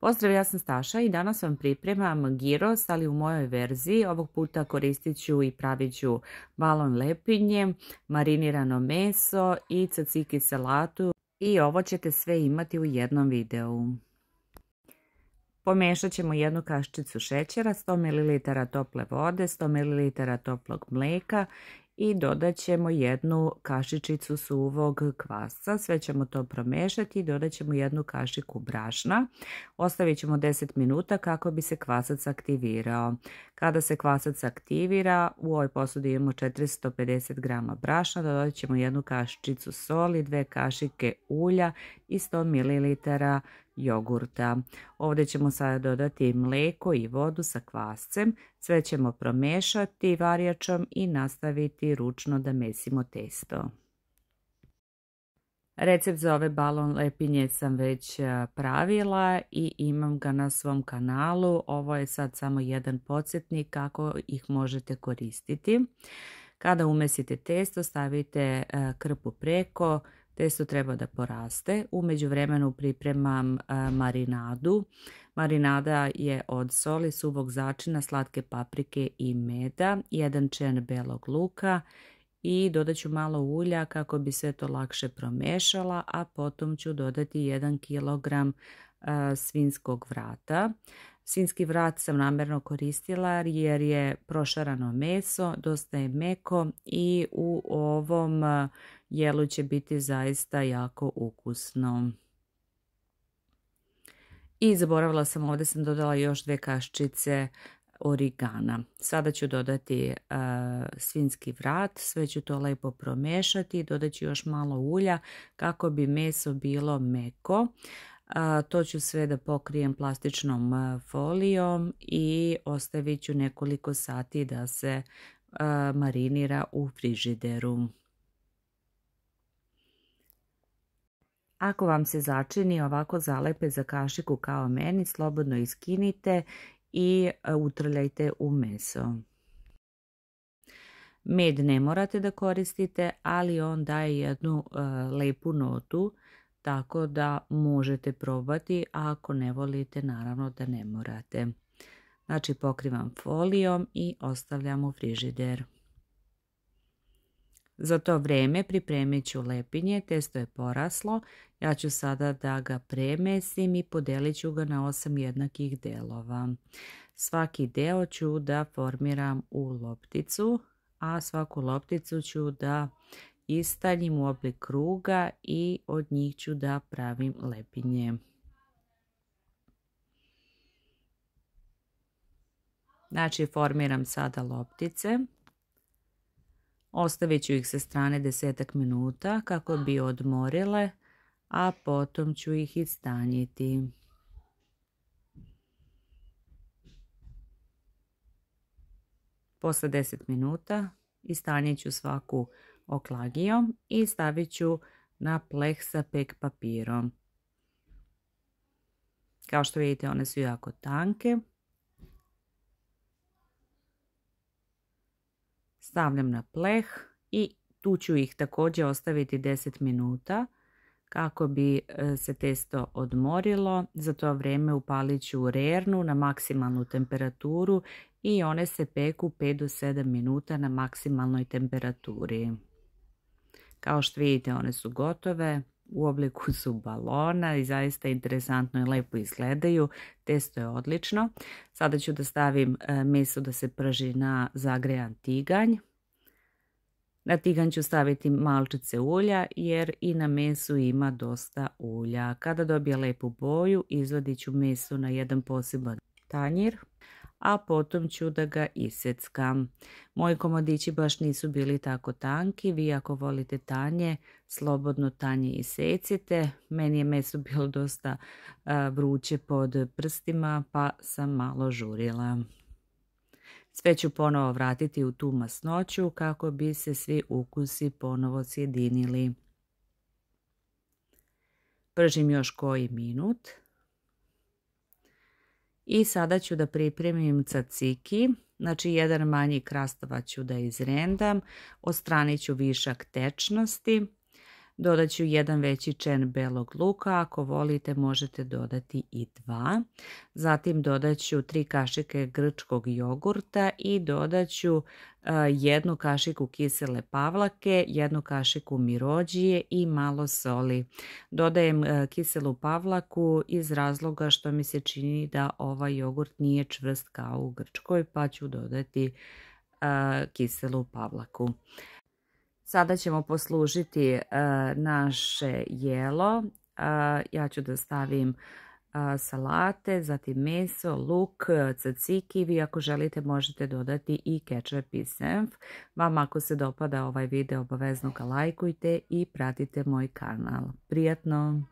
Pozdrav, ja sam Staša i danas vam pripremam giros, ali u mojoj verziji. Ovog puta koristit ću i pravit ću balon lepinje, marinirano meso i caciki salatu. I ovo ćete sve imati u jednom videu. Pomešat ćemo jednu kaščicu šećera, 100 ml tople vode, 100 ml toplog mlijeka i dodat ćemo jednu kašičicu suvog kvasca. Sve ćemo to promešati i dodat ćemo jednu kašiku brašna. Ostavit ćemo 10 minuta kako bi se kvasac aktivirao. Kada se kvasac aktivira, u ovoj posudi imamo 450 g brašna, dodat ćemo jednu kašičicu soli, dve kašike ulja i 100 ml jogurta. Ovdje ćemo sada dodati mlijeko i vodu sa kvascem. Sve ćemo promešati varjačom i nastaviti ručno da mesimo testo. Recept za ove balon lepinje sam već pravila i imam ga na svom kanalu. Ovo je sad samo jedan podsjetnik kako ih možete koristiti. Kada umesite testo stavite krpu preko, Testo treba da poraste. U međuvremenu pripremam e, marinadu. Marinada je od soli, suvog začina, slatke paprike i meda, jedan čen belog luka i dodat ću malo ulja kako bi sve to lakše promešala, a potom ću dodati 1 kg e, svinskog vrata. Svinski vrat sam namjerno koristila jer je prošarano meso, dosta je meko i u ovom e, jelu će biti zaista jako ukusno. I zaboravila sam, ovdje sam dodala još dve kaščice origana. Sada ću dodati uh, svinski vrat, sve ću to lepo promešati, dodat ću još malo ulja kako bi meso bilo meko. to ću sve da pokrijem plastičnom folijom i ostavit ću nekoliko sati da se marinira u frižideru. Ako vam se začini ovako zalepe za kašiku kao meni, slobodno iskinite i e, utrljajte u meso. Med ne morate da koristite, ali on daje jednu e, lepu notu, tako da možete probati, a ako ne volite, naravno da ne morate. Znači pokrivam folijom i ostavljam u frižider. Za to vrijeme pripremit ću lepinje, testo je poraslo. Ja ću sada da ga premesim i podelit ću ga na osam jednakih delova. Svaki deo ću da formiram u lopticu, a svaku lopticu ću da istaljim u oblik kruga i od njih ću da pravim lepinje. Znači formiram sada loptice. Ostavit ću ih sa strane desetak minuta kako bi odmorile, a potom ću ih istanjiti. Posle 10 minuta istanjit ću svaku oklagijom i stavit ću na pleh sa pek papirom. Kao što vidite one su jako tanke. Stavljam na pleh i tu ću ih također ostaviti 10 minuta kako bi e, se testo odmorilo. Za to vrijeme upalit ću rernu na maksimalnu temperaturu i one se peku 5 do 7 minuta na maksimalnoj temperaturi. Kao što vidite one su gotove, u obliku su balona i zaista interesantno i lepo izgledaju. Testo je odlično. Sada ću da stavim e, meso da se prži na zagrejan tiganj. Na tiganj ću staviti malčice ulja jer i na mesu ima dosta ulja. Kada dobije lepu boju izvadit ću meso na jedan poseban tanjir a potom ću da ga iseckam. Moji komadići baš nisu bili tako tanki, vi ako volite tanje, slobodno tanje isecite. Meni je meso bilo dosta vruće pod prstima, pa sam malo žurila. Sve ću ponovo vratiti u tu masnoću kako bi se svi ukusi ponovo sjedinili. Pržim još koji minut. I sada ću da pripremim caciki. Znači jedan manji krastavac ću da izrendam. Ostranit ću višak tečnosti. Dodat ću jedan veći čen belog luka, ako volite možete dodati i dva. Zatim dodat ću tri kašike grčkog jogurta i dodat ću jednu kašiku kisele pavlake, jednu kašiku mirođije i malo soli. Dodajem kiselu pavlaku iz razloga što mi se čini da ovaj jogurt nije čvrst kao u Grčkoj pa ću dodati kiselu pavlaku. Sada ćemo poslužiti naše jelo. Ja ću da stavim salate, zatim meso, luk, caciki. Vi ako želite možete dodati i kečap i senf. Vam ako se dopada ovaj video obavezno ga lajkujte i pratite moj kanal. Prijatno!